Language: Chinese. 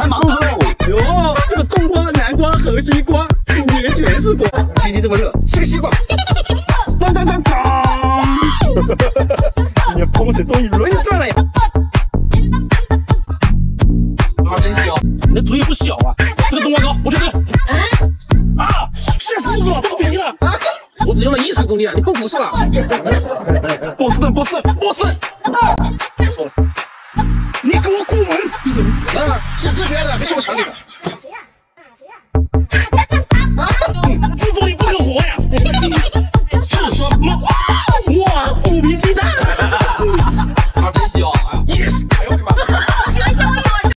才盲盒喽！哟，这个冬瓜、南瓜和西瓜，里面全是瓜。天气这么热，吃个西瓜。当当当当！今年风水终于轮转了呀！啊，真香，你的嘴也不小啊！这个冬瓜糕，我去吃。啊！吓死叔叔了，不便宜了。我只用了一成功力啊，你不服是吧？波士顿，波士顿，波士顿。我过门，你给我滚！啊，是这边的，没什么强点。